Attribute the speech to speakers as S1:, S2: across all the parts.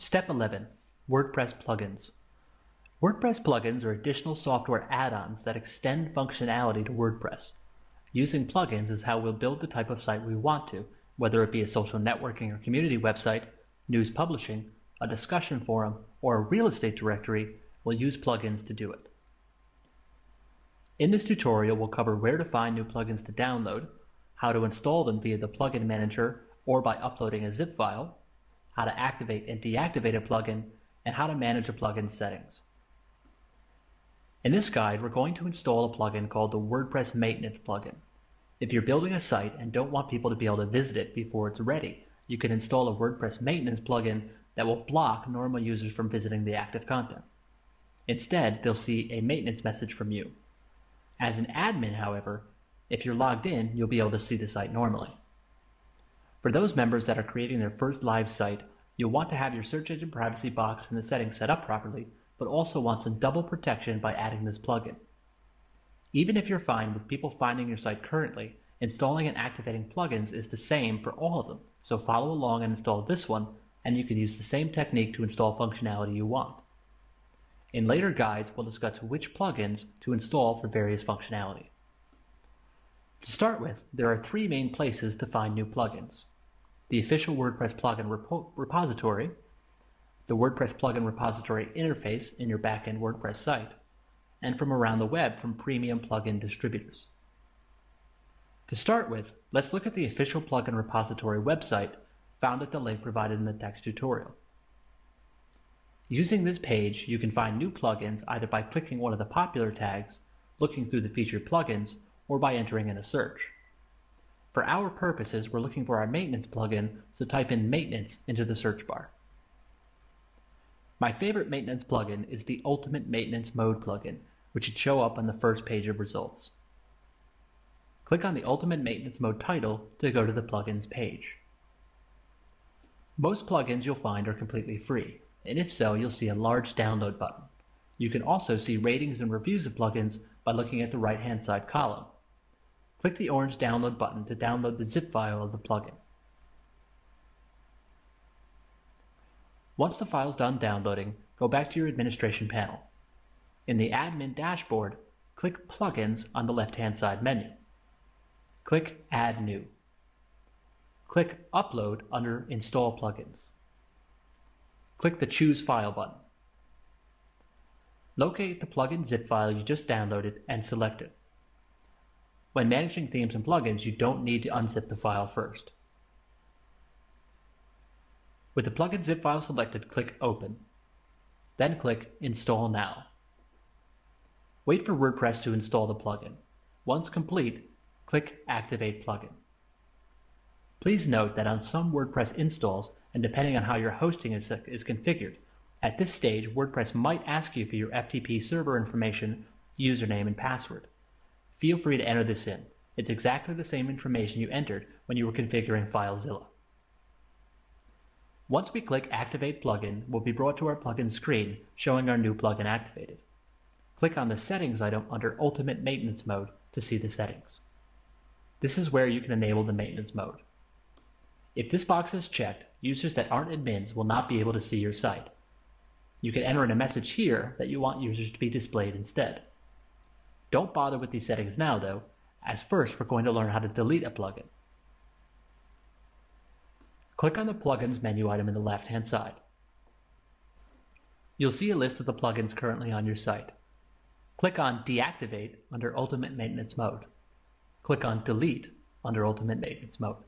S1: Step 11 WordPress plugins. WordPress plugins are additional software add ons that extend functionality to WordPress. Using plugins is how we'll build the type of site we want to, whether it be a social networking or community website, news publishing, a discussion forum, or a real estate directory, we'll use plugins to do it. In this tutorial, we'll cover where to find new plugins to download, how to install them via the plugin manager or by uploading a zip file, how to activate and deactivate a plugin, and how to manage a plugin settings. In this guide, we're going to install a plugin called the WordPress Maintenance plugin. If you're building a site and don't want people to be able to visit it before it's ready, you can install a WordPress Maintenance plugin that will block normal users from visiting the active content. Instead, they'll see a maintenance message from you. As an admin, however, if you're logged in, you'll be able to see the site normally. For those members that are creating their first live site, you'll want to have your search engine privacy box and the settings set up properly, but also want some double protection by adding this plugin. Even if you're fine with people finding your site currently, installing and activating plugins is the same for all of them, so follow along and install this one, and you can use the same technique to install functionality you want. In later guides, we'll discuss which plugins to install for various functionality. To start with, there are three main places to find new plugins. The official WordPress plugin repo repository, the WordPress plugin repository interface in your backend WordPress site, and from around the web from premium plugin distributors. To start with, let's look at the official plugin repository website found at the link provided in the text tutorial. Using this page, you can find new plugins either by clicking one of the popular tags, looking through the featured plugins, or by entering in a search. For our purposes, we're looking for our maintenance plugin, so type in maintenance into the search bar. My favorite maintenance plugin is the Ultimate Maintenance Mode plugin, which should show up on the first page of results. Click on the Ultimate Maintenance Mode title to go to the plugins page. Most plugins you'll find are completely free, and if so, you'll see a large download button. You can also see ratings and reviews of plugins by looking at the right-hand side column. Click the orange download button to download the zip file of the plugin. Once the file is done downloading, go back to your administration panel. In the admin dashboard, click Plugins on the left-hand side menu. Click Add New. Click Upload under Install Plugins click the Choose File button. Locate the plugin zip file you just downloaded and select it. When managing themes and plugins, you don't need to unzip the file first. With the plugin zip file selected, click Open. Then click Install Now. Wait for WordPress to install the plugin. Once complete, click Activate Plugin. Please note that on some WordPress installs, and depending on how your hosting is, is configured. At this stage, WordPress might ask you for your FTP server information, username, and password. Feel free to enter this in. It's exactly the same information you entered when you were configuring FileZilla. Once we click Activate Plugin, we'll be brought to our plugin screen showing our new plugin activated. Click on the Settings item under Ultimate Maintenance Mode to see the settings. This is where you can enable the maintenance mode. If this box is checked, users that aren't admins will not be able to see your site. You can enter in a message here that you want users to be displayed instead. Don't bother with these settings now though, as first we're going to learn how to delete a plugin. Click on the Plugins menu item in the left-hand side. You'll see a list of the plugins currently on your site. Click on Deactivate under Ultimate Maintenance Mode. Click on Delete under Ultimate Maintenance Mode.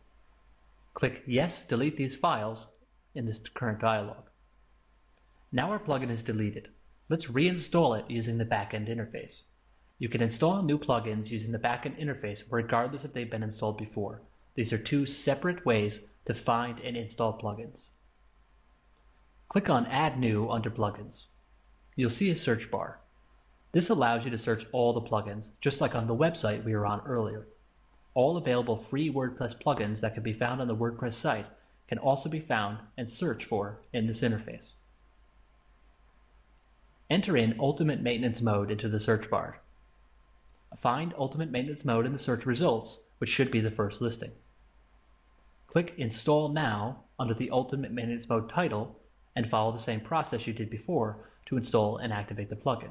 S1: Click Yes, delete these files in this current dialog. Now our plugin is deleted. Let's reinstall it using the backend interface. You can install new plugins using the backend interface regardless if they've been installed before. These are two separate ways to find and install plugins. Click on Add New under Plugins. You'll see a search bar. This allows you to search all the plugins, just like on the website we were on earlier. All available free WordPress plugins that can be found on the WordPress site can also be found and searched for in this interface. Enter in Ultimate Maintenance Mode into the search bar. Find Ultimate Maintenance Mode in the search results, which should be the first listing. Click Install Now under the Ultimate Maintenance Mode title and follow the same process you did before to install and activate the plugin.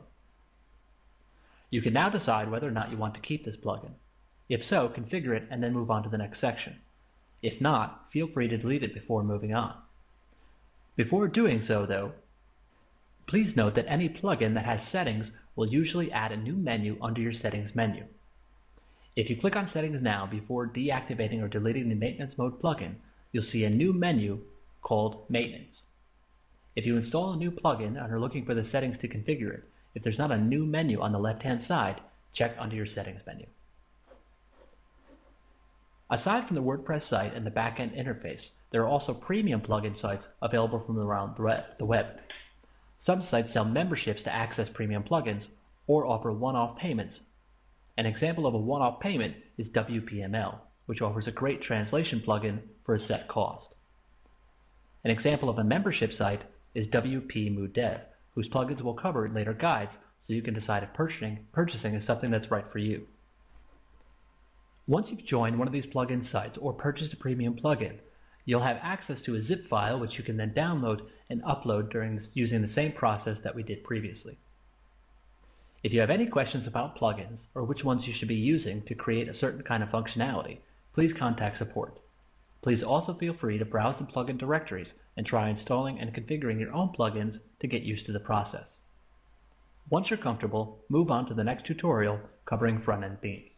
S1: You can now decide whether or not you want to keep this plugin. If so, configure it and then move on to the next section. If not, feel free to delete it before moving on. Before doing so, though, please note that any plugin that has settings will usually add a new menu under your settings menu. If you click on settings now before deactivating or deleting the maintenance mode plugin, you'll see a new menu called maintenance. If you install a new plugin and are looking for the settings to configure it, if there's not a new menu on the left-hand side, check under your settings menu. Aside from the WordPress site and the backend interface, there are also premium plugin sites available from around the web. Some sites sell memberships to access premium plugins or offer one-off payments. An example of a one-off payment is WPML, which offers a great translation plugin for a set cost. An example of a membership site is WP Dev, whose plugins we'll cover in later guides so you can decide if purchasing, purchasing is something that's right for you. Once you've joined one of these plugin sites or purchased a premium plugin, you'll have access to a zip file which you can then download and upload during this, using the same process that we did previously. If you have any questions about plugins or which ones you should be using to create a certain kind of functionality, please contact support. Please also feel free to browse the plugin directories and try installing and configuring your own plugins to get used to the process. Once you're comfortable, move on to the next tutorial covering front-end themes.